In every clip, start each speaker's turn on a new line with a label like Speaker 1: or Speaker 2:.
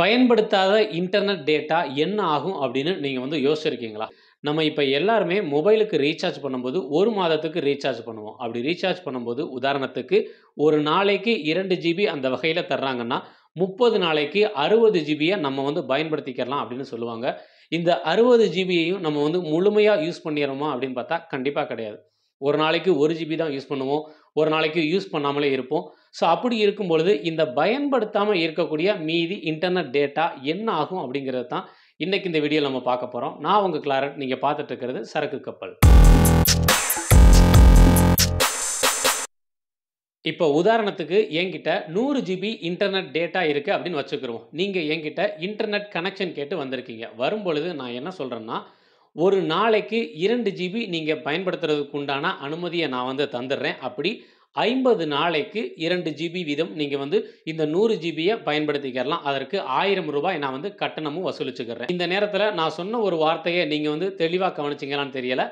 Speaker 1: பயன்படுத்தாத internet data என்ன ஆகும் அப்படின்னு நீங்கள் வந்து யோசிச்சிருக்கீங்களா? நம்ம இப்போ எல்லாருமே மொபைலுக்கு ரீசார்ஜ் பண்ணும்போது ஒரு மாதத்துக்கு ரீசார்ஜ் பண்ணுவோம். அப்படி ரீசார்ஜ் பண்ணும்போது உதாரணத்துக்கு ஒரு நாளைக்கு இரண்டு ஜிபி அந்த வகையில் தர்றாங்கன்னா, 30 நாளைக்கு அறுபது ஜிபியை நம்ம வந்து பயன்படுத்திக்கலாம் அப்படின்னு சொல்லுவாங்க. இந்த 60 ஜிபியையும் நம்ம வந்து முழுமையாக யூஸ் பண்ணிடுறோமா அப்படின்னு பார்த்தா கண்டிப்பாக கிடையாது. ஒரு நாளைக்கு ஒரு ஜிபி தான் யூஸ் பண்ணுவோம். ஒரு நாளைக்கு யூஸ் பண்ணாமலே இருப்போம். ஸோ அப்படி இருக்கும் பொழுது இந்த பயன்படுத்தாமல் இருக்கக்கூடிய மீதி இன்டர்நெட் டேட்டா என்ன ஆகும் அப்படிங்கிறது தான் இன்றைக்கி இந்த வீடியோவில் நம்ம பார்க்க போகிறோம் நான் உங்கள் கிளாரட். நீங்கள் பார்த்துட்டு இருக்கிறது சரக்கு கப்பல். இப்போ உதாரணத்துக்கு என்கிட்ட நூறு ஜிபி இன்டர்நெட் டேட்டா இருக்குது அப்படின்னு வச்சுக்கிருவோம். நீங்கள் என்கிட்ட இன்டர்நெட் கனெக்ஷன் கேட்டு வந்திருக்கீங்க. வரும்பொழுது நான் என்ன சொல்கிறேன்னா ஒரு நாளைக்கு இரண்டு ஜிபி நீங்கள் பயன்படுத்துறதுக்கு உண்டான அனுமதியை நான் வந்து தந்துடுறேன். அப்படி 50 நாளைக்கு இரண்டு ஜிபி வீதம் நீங்கள் வந்து இந்த நூறு ஜிபியை பயன்படுத்திக்கிறலாம். அதற்கு ஆயிரம் ரூபாய் நான் வந்து கட்டணமும் வசூலிச்சுக்கிறேன். இந்த நேரத்தில் நான் சொன்ன ஒரு வார்த்தையை நீங்கள் வந்து தெளிவாக கவனிச்சிங்களான்னு தெரியலை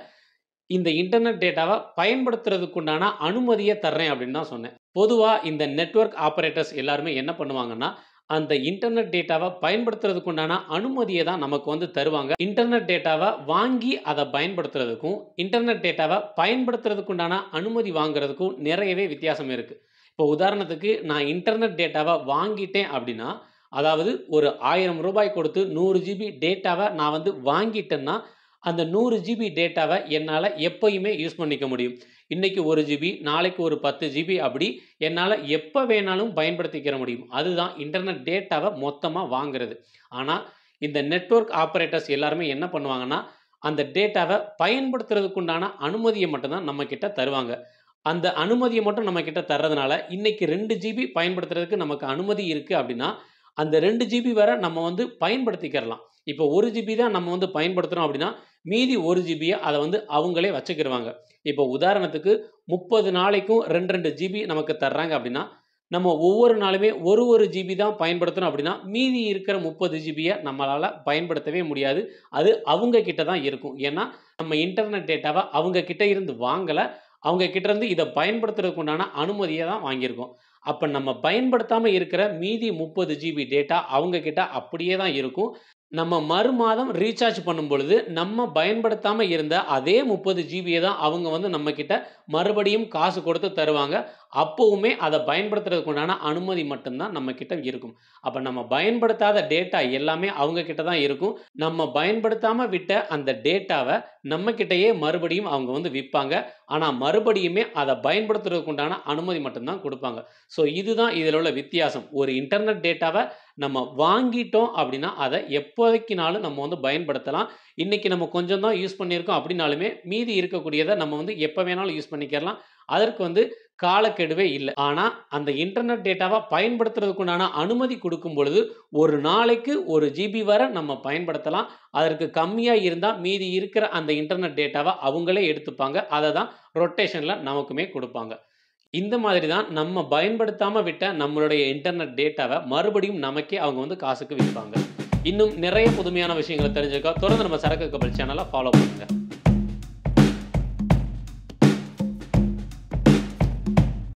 Speaker 1: இந்த இன்டர்நெட் டேட்டாவை பயன்படுத்துறதுக்குண்டான அனுமதியை தர்றேன் அப்படின்னு தான் சொன்னேன். பொதுவாக இந்த நெட்வொர்க் ஆப்பரேட்டர்ஸ் எல்லாருமே என்ன பண்ணுவாங்கன்னா, அந்த இன்டர்நெட் டேட்டாவை பயன்படுத்துறதுக்கு உண்டான அனுமதியை தான் நமக்கு வந்து தருவாங்க. இன்டர்நெட் டேட்டாவை வாங்கி அதை பயன்படுத்துறதுக்கும், இன்டர்நெட் டேட்டாவை பயன்படுத்துறதுக்கு உண்டான அனுமதி வாங்குறதுக்கும் நிறையவே வித்தியாசம் இருக்குது இப்போ உதாரணத்துக்கு நான் இன்டர்நெட் டேட்டாவை வாங்கிட்டேன் அப்படின்னா, அதாவது ஒரு ஆயிரம் ரூபாய் கொடுத்து நூறு ஜிபி டேட்டாவை நான் வந்து வாங்கிட்டேன்னா, அந்த நூறு ஜிபி டேட்டாவை என்னால் எப்பயுமே யூஸ் பண்ணிக்க முடியும். இன்றைக்கி ஒரு ஜிபி, நாளைக்கு ஒரு 10 ஜிபி அப்படி என்னால் எப்போ வேணாலும் பயன்படுத்திக்கிற முடியும். அதுதான் இன்டர்நெட் டேட்டாவை மொத்தமாக வாங்குறது. ஆனால் இந்த நெட்வொர்க் ஆப்ரேட்டர்ஸ் எல்லாருமே என்ன பண்ணுவாங்கன்னா, அந்த டேட்டாவை பயன்படுத்துறதுக்கு உண்டான மட்டும்தான் நம்மக்கிட்ட தருவாங்க. அந்த அனுமதியை மட்டும் நம்மக்கிட்ட தர்றதுனால, இன்றைக்கி ரெண்டு ஜிபி பயன்படுத்துறதுக்கு நமக்கு அனுமதி இருக்குது அப்படின்னா, அந்த ரெண்டு ஜிபி வரை நம்ம வந்து பயன்படுத்திக்கிறலாம். இப்போ ஒரு ஜிபி தான் நம்ம வந்து பயன்படுத்துகிறோம் அப்படின்னா, மீதி ஒரு ஜிபியை அதை வந்து அவங்களே வச்சுக்கிருவாங்க. இப்போ உதாரணத்துக்கு 30 நாளைக்கும் 2, 2 ஜிபி நமக்கு தர்றாங்க அப்படின்னா, நம்ம ஒவ்வொரு நாளுமே ஒரு ஒரு ஜிபி தான் பயன்படுத்தணும் அப்படின்னா, மீதி இருக்கிற முப்பது ஜிபியை நம்மளால் பயன்படுத்தவே முடியாது. அது அவங்க கிட்ட தான் இருக்கும். ஏன்னா, நம்ம இன்டர்நெட் டேட்டாவை அவங்க கிட்ட இருந்து வாங்கலை அவங்க கிட்ட இருந்து இத பயன்படுத்துறதுக்கு உண்டான அனுமதியை தான் வாங்கியிருக்கோம். அப்போ நம்ம பயன்படுத்தாமல் இருக்கிற மீதி 30 ஜிபி டேட்டா அவங்க கிட்ட அப்படியே தான் இருக்கும். நம்ம மறுமாதம் ரீசார்ஜ் பண்ணும்பொழுது, நம்ம பயன்படுத்தாமல் இருந்த அதே முப்பது ஜிபியை தான் அவங்க வந்து நம்மக்கிட்ட மறுபடியும் காசு கொடுத்து தருவாங்க. அப்போவுமே அதை பயன்படுத்துறதுக்கு உண்டான அனுமதி மட்டும்தான் நம்மக்கிட்ட இருக்கும். அப்போ நம்ம பயன்படுத்தாத டேட்டா எல்லாமே அவங்க கிட்ட தான் இருக்கும். நம்ம பயன்படுத்தாமல் விட்ட அந்த டேட்டாவை நம்ம மறுபடியும் அவங்க வந்து விற்பாங்க ஆனால் மறுபடியுமே அதை பயன்படுத்துறதுக்கு உண்டான அனுமதி மட்டும்தான் கொடுப்பாங்க ஸோ இதுதான் இதில் உள்ள வித்தியாசம். ஒரு இன்டர்நெட் டேட்டாவை நம்ம வாங்கிட்டோம் அப்படின்னா, அதை எப்போதைக்குனாலும் நம்ம வந்து பயன்படுத்தலாம். இன்றைக்கி நம்ம கொஞ்சம் தான் யூஸ் பண்ணியிருக்கோம் அப்படின்னாலுமே, மீதி இருக்கக்கூடியதை நம்ம வந்து எப்போ வேணாலும் யூஸ் பண்ணிக்கிறலாம். அதற்கு வந்து காலக்கெடுவே இல்லை ஆனால் அந்த இன்டர்நெட் டேட்டாவை பயன்படுத்துறதுக்குண்டான அனுமதி கொடுக்கும் பொழுது, ஒரு நாளைக்கு ஒரு ஜிபி வரை நம்ம பயன்படுத்தலாம். அதற்கு கம்மியாக இருந்தால் மீதி இருக்கிற அந்த இன்டர்நெட் டேட்டாவை அவங்களே எடுத்துப்பாங்க. அதை தான் ரொட்டேஷனில் நமக்குமே கொடுப்பாங்க இந்த மாதிரி தான் நம்ம பயன்படுத்தாமல் விட்ட நம்மளுடைய இன்டர்நெட் டேட்டாவை மறுபடியும் நமக்கே அவங்க வந்து காசுக்கு விற்பாங்க இன்னும் நிறைய புதுமையான விஷயங்கள தெரிஞ்சுக்க தொடர்ந்து நம்ம சரக்கு கப்பல் சேனலை ஃபாலோ பண்ணுங்கள்